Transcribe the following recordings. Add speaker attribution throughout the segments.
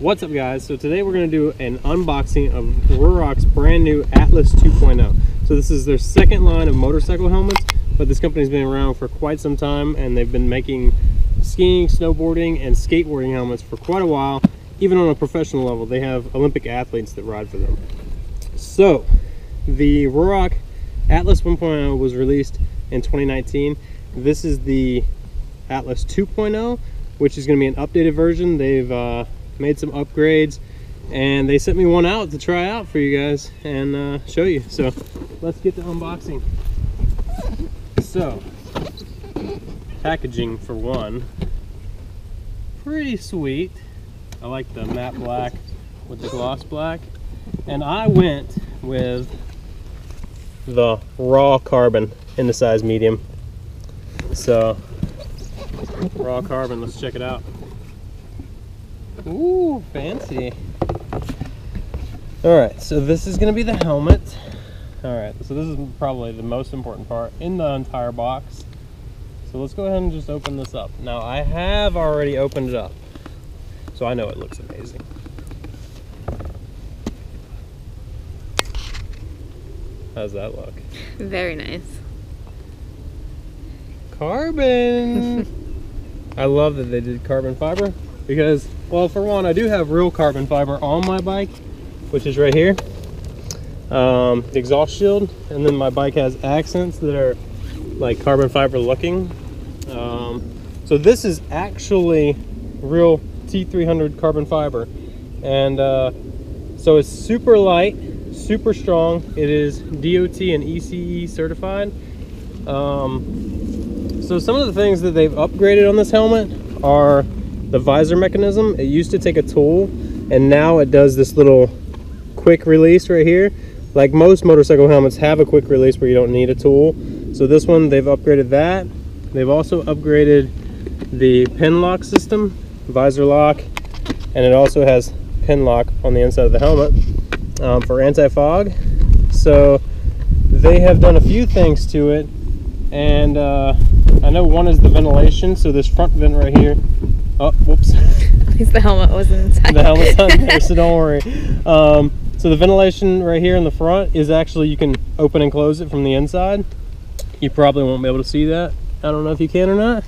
Speaker 1: What's up guys? So today we're going to do an unboxing of Ruroc's brand new Atlas 2.0. So this is their second line of motorcycle helmets, but this company's been around for quite some time and they've been making skiing, snowboarding, and skateboarding helmets for quite a while. Even on a professional level, they have Olympic athletes that ride for them. So the Rurock Atlas 1.0 was released in 2019. This is the Atlas 2.0, which is going to be an updated version. They've uh, made some upgrades and they sent me one out to try out for you guys and uh, show you. So let's get to unboxing. So packaging for one. Pretty sweet. I like the matte black with the gloss black. And I went with the raw carbon in the size medium. So raw carbon let's check it out Ooh, fancy. All right, so this is gonna be the helmet. All right, so this is probably the most important part in the entire box. So let's go ahead and just open this up. Now I have already opened it up, so I know it looks amazing. How's that look?
Speaker 2: Very nice.
Speaker 1: Carbon! I love that they did carbon fiber because well for one I do have real carbon fiber on my bike which is right here. Um, the exhaust shield and then my bike has accents that are like carbon fiber looking. Um, so this is actually real T300 carbon fiber. And uh, so it's super light super strong. It is DOT and ECE certified. Um, so some of the things that they've upgraded on this helmet are the visor mechanism. It used to take a tool and now it does this little quick release right here. Like most motorcycle helmets have a quick release where you don't need a tool. So this one, they've upgraded that. They've also upgraded the pin lock system, visor lock, and it also has pin lock on the inside of the helmet um, for anti-fog. So they have done a few things to it and uh, I know one is the ventilation so this front vent right here Oh, whoops.
Speaker 2: At least the helmet wasn't inside.
Speaker 1: the helmet's on there, so don't worry. Um, so the ventilation right here in the front is actually, you can open and close it from the inside. You probably won't be able to see that. I don't know if you can or not.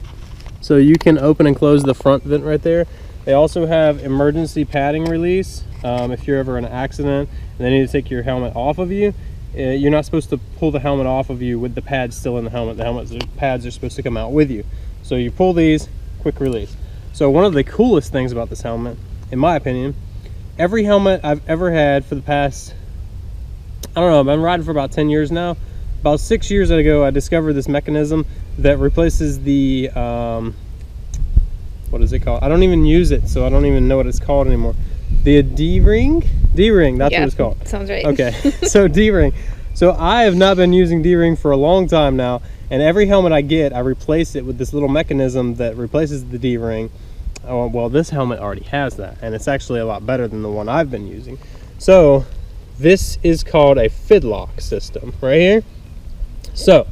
Speaker 1: So you can open and close the front vent right there. They also have emergency padding release. Um, if you're ever in an accident and they need to take your helmet off of you, uh, you're not supposed to pull the helmet off of you with the pads still in the helmet. The helmet the pads are supposed to come out with you. So you pull these, quick release. So one of the coolest things about this helmet, in my opinion, every helmet I've ever had for the past, I don't know, I've been riding for about 10 years now. About six years ago, I discovered this mechanism that replaces the, um, what is it called? I don't even use it, so I don't even know what it's called anymore. The D-ring? D-ring, that's what it's called.
Speaker 2: Sounds right.
Speaker 1: Okay, so D-ring. So I have not been using D-ring for a long time now, and every helmet I get, I replace it with this little mechanism that replaces the D-ring. Oh, well, this helmet already has that, and it's actually a lot better than the one I've been using. So this is called a Fidlock system right here. So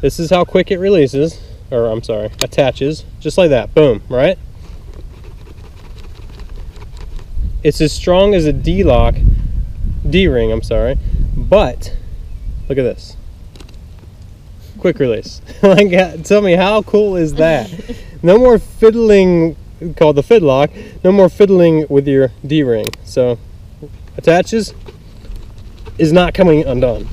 Speaker 1: this is how quick it releases, or I'm sorry, attaches, just like that, boom, right? It's as strong as a D-lock, D-ring, I'm sorry, but look at this quick release. like, uh, tell me how cool is that? no more fiddling, called the Fidlock. No more fiddling with your D-ring. So, attaches is not coming undone.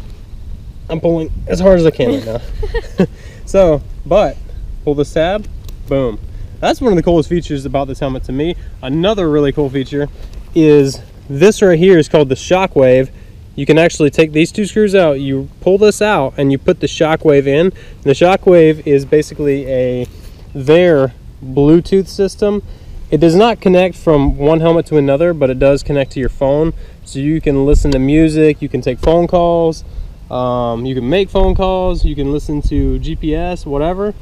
Speaker 1: I'm pulling as hard as I can right now. so, but pull the tab, boom. That's one of the coolest features about this helmet to me. Another really cool feature is this right here is called the Shockwave you can actually take these two screws out, you pull this out, and you put the shockwave in. The shockwave is basically a their Bluetooth system. It does not connect from one helmet to another, but it does connect to your phone. So you can listen to music, you can take phone calls, um, you can make phone calls, you can listen to GPS, whatever.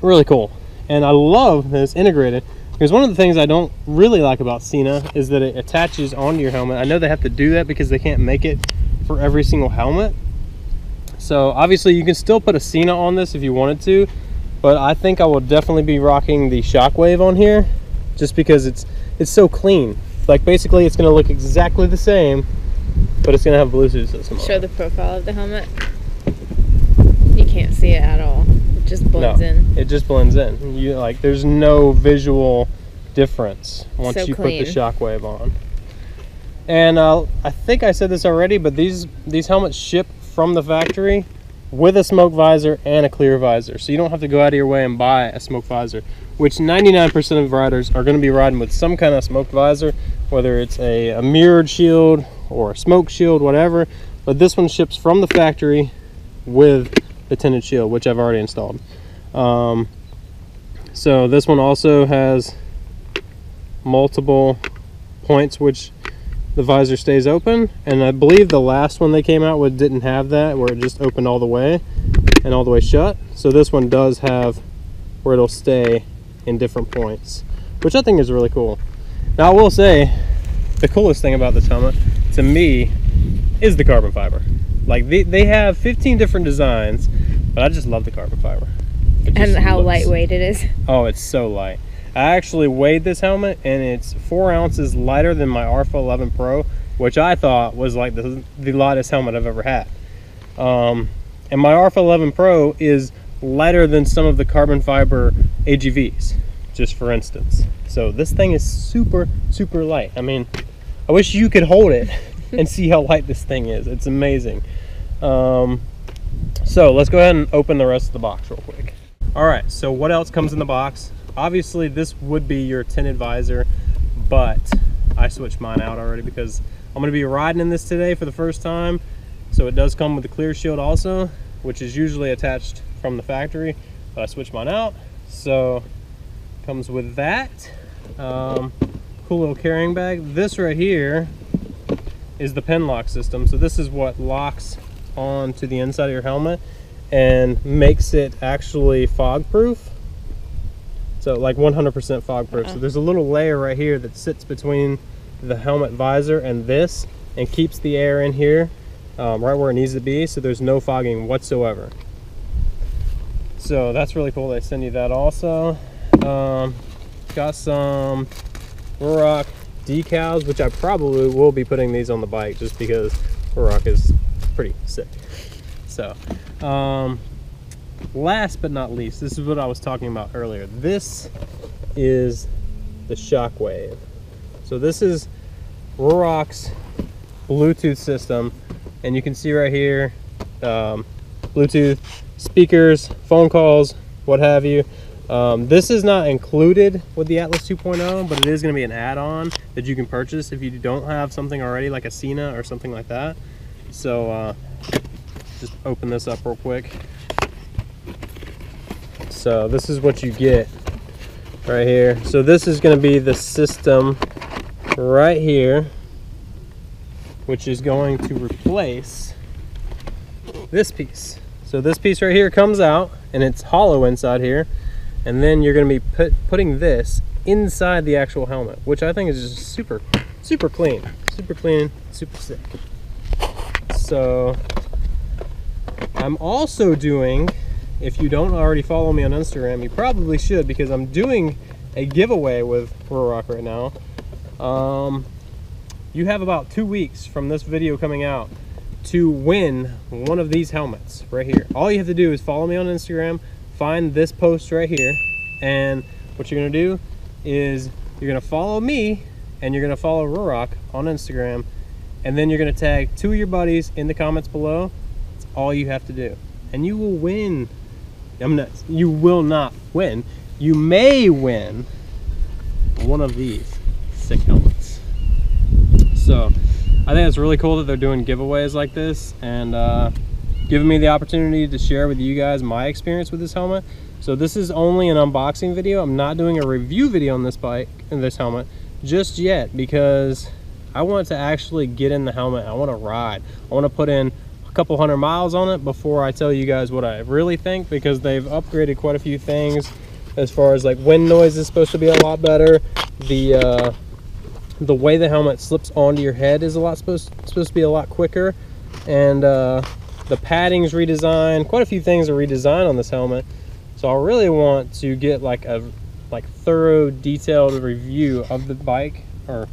Speaker 1: Really cool. And I love that it's integrated. Because one of the things I don't really like about Sena is that it attaches onto your helmet. I know they have to do that because they can't make it for every single helmet. So obviously you can still put a Sena on this if you wanted to, but I think I will definitely be rocking the Shockwave on here just because it's it's so clean. like basically it's gonna look exactly the same, but it's gonna have Bluetooth system.
Speaker 2: Show the profile of the helmet. You can't see it at all. It just blends
Speaker 1: No.
Speaker 2: in.
Speaker 1: It just blends in. You like there's no visual difference once
Speaker 2: So
Speaker 1: you
Speaker 2: clean.
Speaker 1: put the shockwave on. And uh, I think I said this already, but these these helmets ship from the factory with a smoke visor and a clear visor, so you don't have to go out of your way and buy a smoke visor. Which 99% of riders are going to be riding with some kind of smoke visor, whether it's a, a mirrored shield or a smoke shield, whatever. But this one ships from the factory with the tinted shield, which I've already installed. Um, so this one also has multiple points which the visor stays open and I believe the last one they came out with didn't have that where it just opened all the way and all the way shut. So this one does have where it'll stay in different points which I think is really cool. Now I will say the coolest thing about this helmet to me is the carbon fiber like they, they have 15 different designs but I just love the carbon fiber
Speaker 2: And how
Speaker 1: looks-
Speaker 2: lightweight it is.
Speaker 1: Oh, it's so light. I actually weighed this helmet and it's four ounces lighter than my RPHA 11 Pro, which I thought was like the, the lightest helmet I've ever had. Um, and my RPHA 11 Pro is lighter than some of the carbon fiber AGVs, just for instance. So this thing is super, super light. I mean, I wish you could hold it and see how light this thing is. It's amazing. Um, so let's go ahead and open the rest of the box real quick. All right, so what else comes in the box? Obviously, this would be your tinted visor, but I switched mine out already because I'm gonna be riding in this today for the first time. So it does come with the clear shield also, which is usually attached from the factory, but I switched mine out. So comes with that. Um, cool little carrying bag. This right here is the pin lock system. So this is what locks onto the inside of your helmet and makes it actually fog proof. So like 100% fog proof. So there's a little layer right here that sits between the helmet visor and this and keeps the air in here um, right where it needs to be so there's no fogging whatsoever. So that's really cool. They send you that also. Um, got some Ruroc decals, which I probably will be putting these on the bike just because Ruroc is pretty sick. So, um, last but not least, this is what I was talking about earlier. This is the Shockwave. So this is Ruroc's Bluetooth system, and you can see right here, um, Bluetooth speakers, phone calls, what have you. Um, this is not included with the Atlas 2.0, but it is going to be an add-on that you can purchase if you don't have something already, like a Sena or something like that. So uh, just open this up real quick. So this is what you get right here. So this is going to be the system right here, which is going to replace this piece. So this piece right here comes out and it's hollow inside here. And then you're going to be put, putting this inside the actual helmet, which I think is just super, super clean. Super clean, super sick. So I'm also doing, if you don't already follow me on Instagram, you probably should because I'm doing a giveaway with Ruroc right now. Um, you have about two weeks from this video coming out to win one of these helmets right here. All you have to do is follow me on Instagram, find this post right here, and what you're gonna do is you're gonna follow me and you're gonna follow Ruroc on Instagram, and then you're gonna tag two of your buddies in the comments below. That's all you have to do. And you will win. I'm not you will not win. You may win one of these sick helmets. So I think it's really cool that they're doing giveaways like this and uh, giving me the opportunity to share with you guys my experience with this helmet. So this is only an unboxing video. I'm not doing a review video on this bike and this helmet just yet because I want to actually get in the helmet. I want to ride. I want to put in a couple hundred miles on it before I tell you guys what I really think because they've upgraded quite a few things as far as like wind noise is supposed to be a lot better. The uh, the way the helmet slips onto your head is a lot supposed supposed to be a lot quicker and uh, the padding's redesigned quite a few things are redesigned on this helmet so I really want to get like a like thorough detailed review of the bike or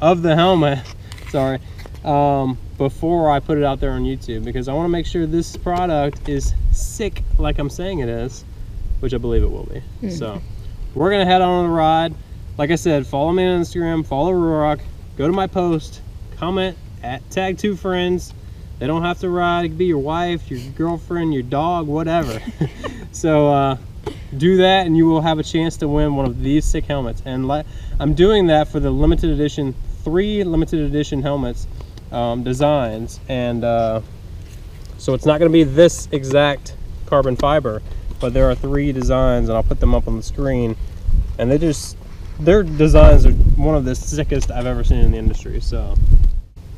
Speaker 1: of the helmet, sorry, um, before I put it out there on YouTube because I want to make sure this product is sick like I'm saying it is, which I believe it will be.
Speaker 2: Mhm.
Speaker 1: So we're gonna head on the ride. Like I said, follow me on Instagram, follow Ruroc, go to my post, comment at tag two friends. They don't have to ride. It could be your wife, your girlfriend, your dog, whatever. so uh, do that, and you will have a chance to win one of these sick helmets. And I'm doing that for the limited edition, three limited edition helmets um, designs, and uh, so it's not going to be this exact carbon fiber, but there are three designs, and I'll put them up on the screen. And they just their designs are one of the sickest I've ever seen in the industry. So,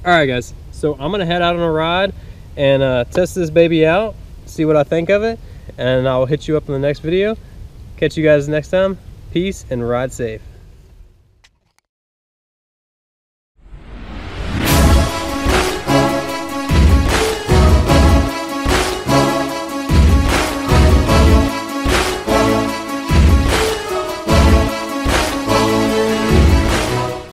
Speaker 1: all right, guys. So I'm gonna head out on a ride and uh, test this baby out, see what I think of it, and I'll hit you up in the next video. Catch you guys next time. Peace and ride safe.